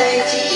飞机